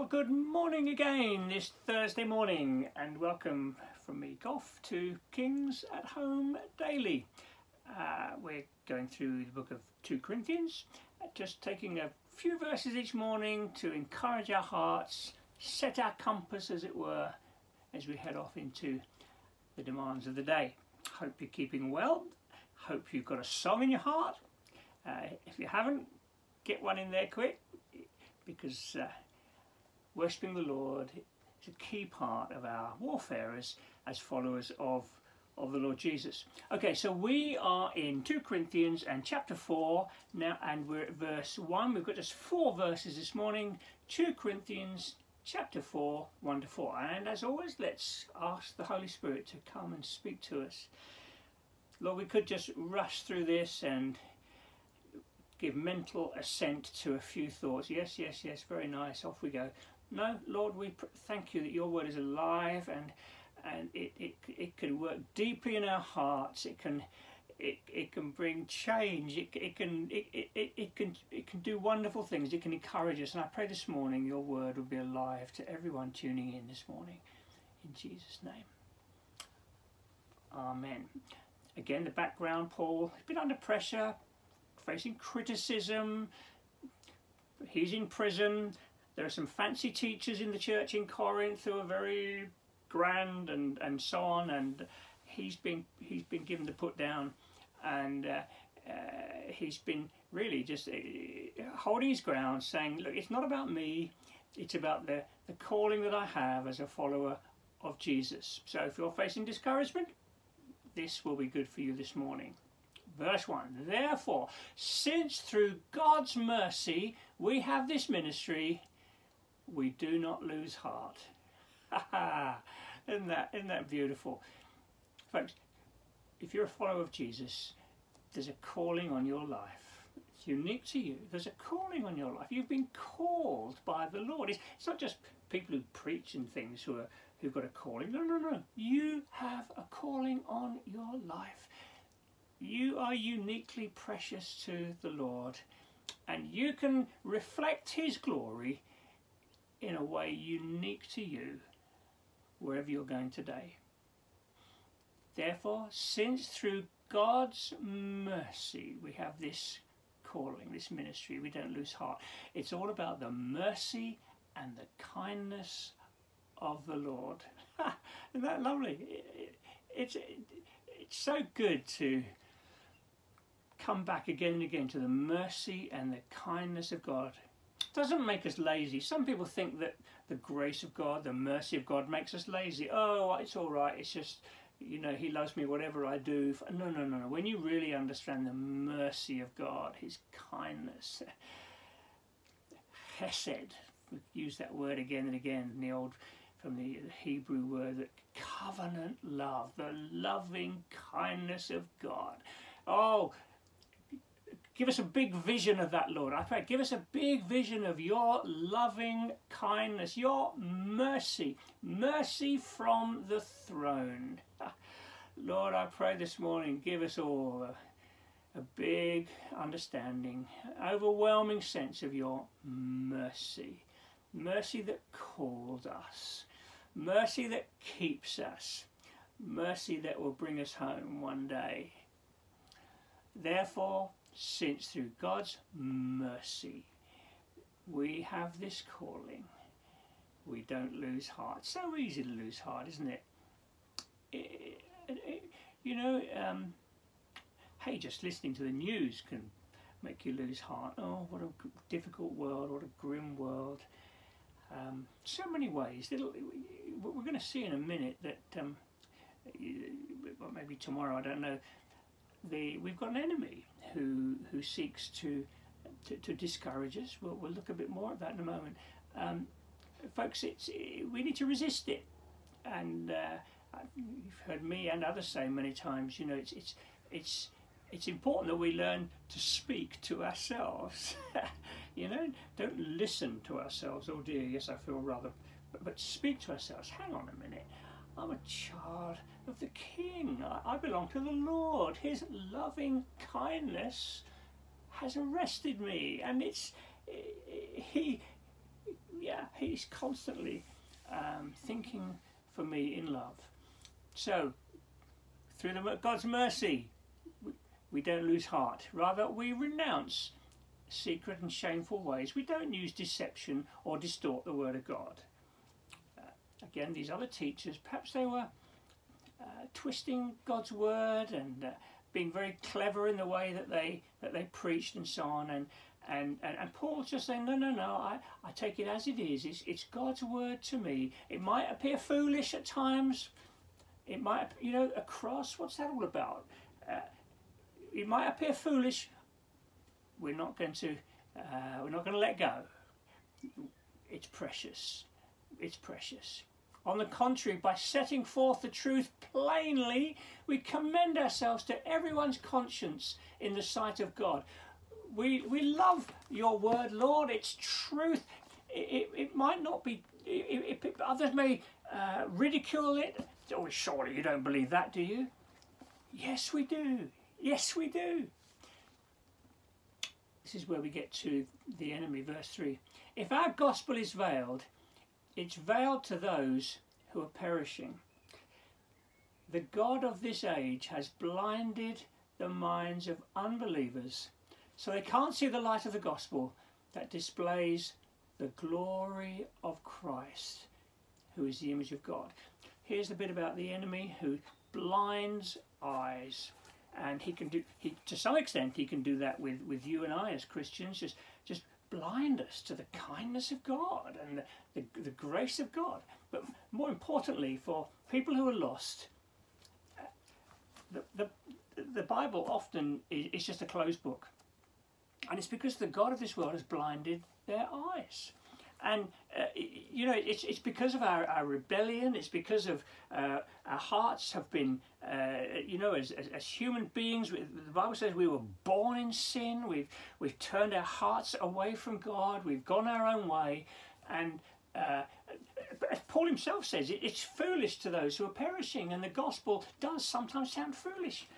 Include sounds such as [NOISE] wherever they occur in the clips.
Well, good morning again this Thursday morning, and welcome from me, Goff, to Kings at Home Daily. Uh, we're going through the book of 2 Corinthians, uh, just taking a few verses each morning to encourage our hearts, set our compass, as it were, as we head off into the demands of the day. Hope you're keeping well. Hope you've got a song in your heart. Uh, if you haven't, get one in there quick because uh, worshipping the Lord is a key part of our warfare as, as followers of, of the Lord Jesus. Okay, so we are in 2 Corinthians and chapter 4 now, and we're at verse 1. We've got just four verses this morning 2 Corinthians chapter 4, 1 to 4. And as always, let's ask the Holy Spirit to come and speak to us. Lord, we could just rush through this and give mental assent to a few thoughts. Yes, yes, yes, very nice, off we go. No, Lord, we thank you that your word is alive and and it, it, it can work deeply in our hearts. It can it, it can bring change. It, it can it, it, it can it can do wonderful things. It can encourage us. And I pray this morning your word will be alive to everyone tuning in this morning. In Jesus' name. Amen. Again, the background, Paul, he's been under pressure, facing criticism. He's in prison. There are some fancy teachers in the church in Corinth who are very grand and, and so on. And he's been he's been given the put down, and uh, uh, he's been really just uh, holding his ground, saying, "Look, it's not about me. It's about the the calling that I have as a follower of Jesus." So if you're facing discouragement, this will be good for you this morning. Verse 1 Therefore, since through God's mercy we have this ministry, we do not lose heart. [LAUGHS] isn't, that, isn't that beautiful? Folks, if you're a follower of Jesus, there's a calling on your life. It's unique to you. There's a calling on your life. You've been called by the Lord. It's, it's not just people who preach and things who are who've got a calling. No, no, no. You have a calling on your life. You are uniquely precious to the Lord and you can reflect His glory in a way unique to you wherever you're going today. Therefore, since through God's mercy we have this calling, this ministry, we don't lose heart. It's all about the mercy and the kindness of the Lord. [LAUGHS] Isn't that lovely? It's, it's so good to come back again and again to the mercy and the kindness of God. Doesn't make us lazy. Some people think that the grace of God, the mercy of God makes us lazy. Oh, it's all right. It's just, you know, he loves me whatever I do. No, no, no, no. When you really understand the mercy of God, his kindness, hesed, we use that word again and again in the old from the Hebrew word that covenant love, the loving kindness of God. Oh, Give us a big vision of that, Lord. I pray, give us a big vision of your loving kindness, your mercy, mercy from the throne. [LAUGHS] Lord, I pray this morning, give us all a, a big understanding, overwhelming sense of your mercy. Mercy that calls us, mercy that keeps us, mercy that will bring us home one day. Therefore, since through God's mercy we have this calling, we don't lose heart. So easy to lose heart, isn't it? it, it you know, um, hey, just listening to the news can make you lose heart. Oh, what a difficult world, what a grim world. Um, so many ways. It'll, we're going to see in a minute that, um, maybe tomorrow, I don't know, the, we've got an enemy who who seeks to to, to discourage us. We'll, we'll, look a bit more at that in a moment. Um, folks, it's we need to resist it, and uh, you've heard me and others say many times. You know, it's it's it's it's important that we learn to speak to ourselves. [LAUGHS] you know, don't listen to ourselves. Oh dear, yes, I feel rather. But, but speak to ourselves. Hang on a minute. I'm a child of the King. I, belong to the Lord. His loving kindness has arrested me, and it's he. yeah, He's constantly um, thinking for me in love. So, through the, God's mercy, we, we don't lose heart. Rather, we renounce secret and shameful ways. We don't use deception or distort the Word of God. Uh, again, these other teachers, perhaps they were uh, twisting God's Word and uh, being very clever in the way that they that they preached and so on. And and, and, and Paul's just saying, no, no, no, I, I take it as it is. It's, it's God's word to me. It might appear foolish at times. It might, you know, a cross, what's that all about? Uh, it might appear foolish. We're not going to, uh, we're not going to let go. It's precious. It's precious. On the contrary, by setting forth the truth plainly, we commend ourselves to everyone's conscience in the sight of God. We, we love your word, Lord. It's truth. It, it, it might not be, it, it, others may uh, ridicule it. Oh, surely you don't believe that, do you? Yes, we do. Yes, we do. This is where we get to the enemy, verse 3. If our gospel is veiled, it's veiled to those who are perishing. The God of this age has blinded the minds of unbelievers so they can't see the light of the gospel that displays the glory of Christ, who is the image of God. Here's a bit about the enemy who blinds eyes. And he can do, he, to some extent, he can do that with, with you and I as Christians, just, just blind us to the kindness of God and the, the, the grace of God. But more importantly, for people who are lost, uh, the, the, the Bible often is just a closed book. And it's because the God of this world has blinded their eyes. And, uh, you know, it's, it's because of our, our rebellion, it's because of uh, our hearts have been, uh, you know, as, as, as, human beings, the Bible says we were born in sin, we've, we've turned our hearts away from God, we've gone our own way. And uh, Paul himself says, it, it's foolish to those who are perishing, and the gospel does sometimes sound foolish.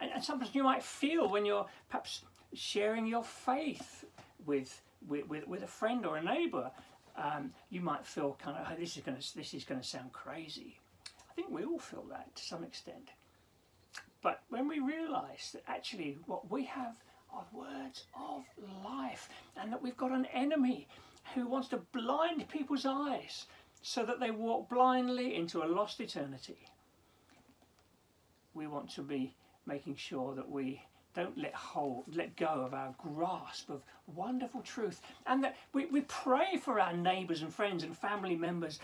And, and sometimes you might feel when you're perhaps sharing your faith with with, with, with a friend or a neighbour, um, you might feel kind of, oh, this is going to this is going to sound crazy. I think we all feel that to some extent. But when we realise that actually what we have are words of life, and that we've got an enemy who wants to blind people's eyes so that they walk blindly into a lost eternity, we want to be making sure that we don't let hold, let go of our grasp of wonderful truth, and that we, we pray for our neighbours and friends and family members,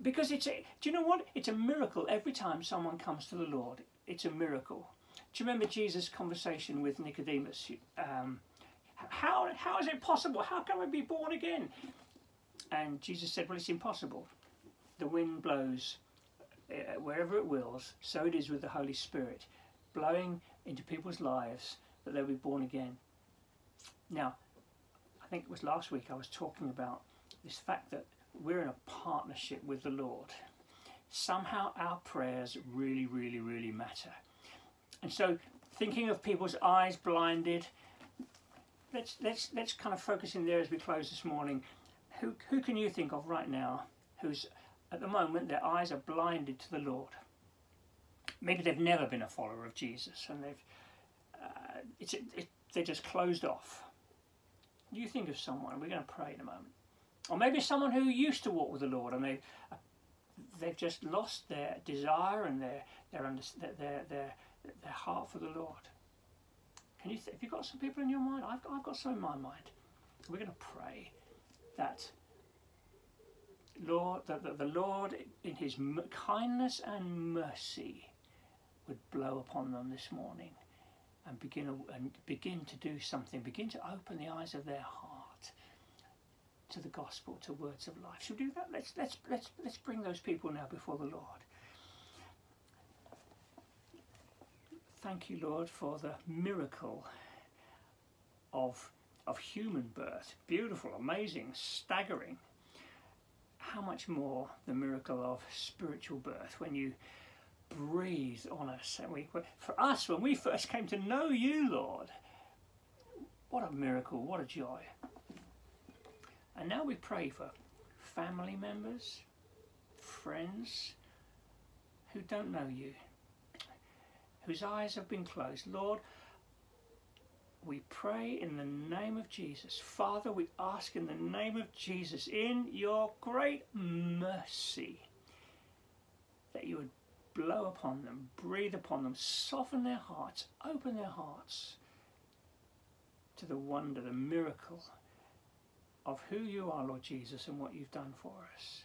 because it's a, do you know what? It's a miracle every time someone comes to the Lord. It's a miracle. Do you remember Jesus' conversation with Nicodemus? Um, how how is it possible? How can I be born again? And Jesus said, Well, it's impossible. The wind blows uh, wherever it wills. So it is with the Holy Spirit, blowing into people's lives that they'll be born again. Now, I think it was last week I was talking about this fact that we're in a partnership with the Lord. Somehow our prayers really, really, really matter. And so, thinking of people's eyes blinded, let's let's let's kind of focus in there as we close this morning. Who who can you think of right now who's at the moment their eyes are blinded to the Lord? Maybe they've never been a follower of Jesus and they've uh, it's it, they're just closed off. You think of someone. We're going to pray in a moment, or maybe someone who used to walk with the Lord and they uh, they've just lost their desire and their their under, their, their their heart for the Lord. Can you? Have you got some people in your mind? I've got, I've got some in my mind. We're going to pray that Lord, that the Lord, in His kindness and mercy, would blow upon them this morning and begin and begin to do something, begin to open the eyes of their heart to the gospel, to words of life. Should we do that? Let's let's let's let's bring those people now before the Lord. Thank you, Lord, for the miracle of of human birth. Beautiful, amazing, staggering. How much more the miracle of spiritual birth when you breathe on us. And we, for us, when we first came to know you, Lord, what a miracle, what a joy. And now we pray for family members, friends who don't know you, whose eyes have been closed. Lord, we pray in the name of Jesus. Father, we ask in the name of Jesus, in your great mercy, that you would blow upon them, breathe upon them, soften their hearts, open their hearts to the wonder, the miracle of who you are, Lord Jesus, and what you've done for us.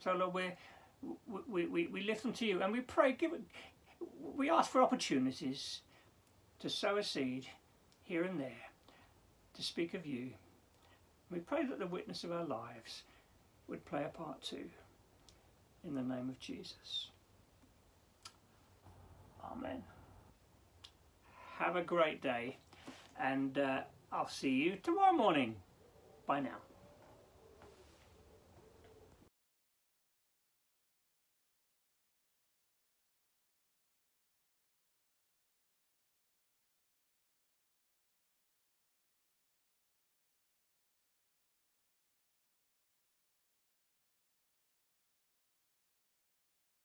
So, Lord, we we, we, we lift them to you and we pray, give it, we ask for opportunities to sow a seed here and there to speak of you. We pray that the witness of our lives would play a part too. In the name of Jesus. Amen. Have a great day and uh, I'll see you tomorrow morning. Bye now.